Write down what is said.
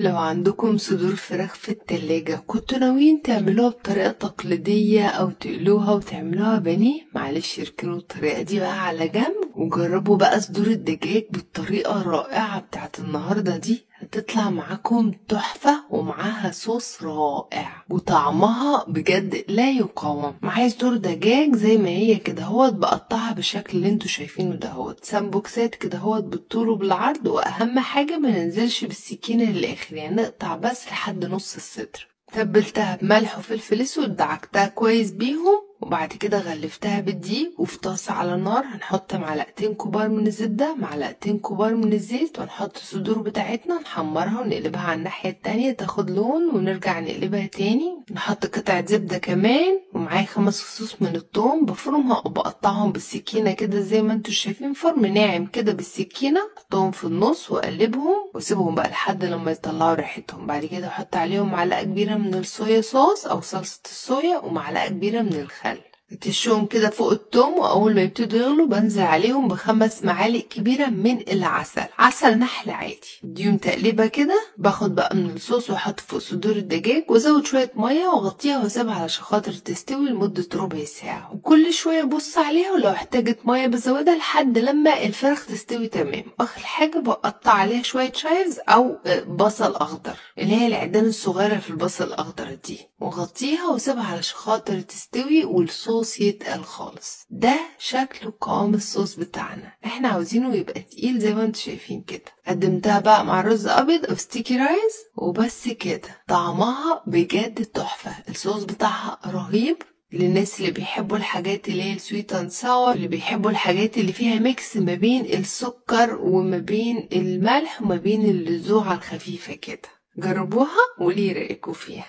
لو عندكم صدور فراخ في التلاجة كنتوا ناويين تعملوها بطريقة تقليدية أو تقلوها وتعملوها بانيه؟ معلش اركنوا الطريقة دي بقى على جنب وجربوا بقى صدور الدجاج بالطريقة الرائعة بتاعت النهاردة دي. هتطلع معاكم تحفة ومعاها صوص رائع. وطعمها بجد لا يقاوم. معايا صدور دجاج زي ما هي كده هوت بقطعها بالشكل اللي أنتوا شايفينه ده هوت سامبوكسات كده هوت بالطول وبالعرض وأهم حاجة ما ننزلش بالسكينة للآخر يعني نقطع بس لحد نص الصدر. تبلتها بملح وفلفل أسود دعكتها كويس بيهم وبعد كده غلفتها بالدقيق وفي طاسة على النار هنحط معلقتين كبار من الزبدة معلقتين كبار من الزيت ونحط الصدور بتاعتنا نحمرها ونقلبها على الناحية التانية تاخد لون ونرجع نقلبها تاني. نحط قطعة زبدة كمان ومعايا خمس فصوص من الثوم بفرمها وبقطعهم بالسكينة كده زي ما أنتوا شايفين فرم ناعم كده بالسكينة. احطهم في النص وأقلبهم. واسيبهم بقى لحد لما يطلعوا ريحتهم. بعد كده أحط عليهم معلقة كبيرة من الصويا صوص أو صلصة الصويا ومعلقة كبيرة من الخل. تشوهم كده فوق التوم وأول ما يبتدوا يغلوا بنزل عليهم بخمس معالق كبيرة من العسل. عسل نحل عادي. اديهم تقليبة كده. باخد بقى من الصوص وأحط فوق صدور الدجاج وأزود شوية مية وأغطيها وأسيبها علشان خاطر تستوي لمدة ربع ساعة. وكل شوية أبص عليها ولو احتاجت مية بزودها لحد لما الفراخ تستوي تمام. اخر حاجة بقطع عليها شوية شايفز أو بصل أخضر اللي هي العيدان الصغيرة في البصل الأخضر دي. وغطيها وأسيبها علشان خاطر تستوي والصوص الصوص يتقل خالص. ده شكل وقوام الصوص بتاعنا. إحنا عاوزينه يبقى تقيل زي ما أنتوا شايفين كده. قدمتها بقى مع رز أبيض أو ستيكي رايز وبس كده. طعمها بجد تحفة. الصوص بتاعها رهيب. للناس اللي بيحبوا الحاجات اللي هي ال sweet and sour اللي بيحبوا الحاجات اللي فيها mix ما بين السكر وما بين الملح وما بين اللذوعة الخفيفة كده. جربوها وإيه رأيكم فيها.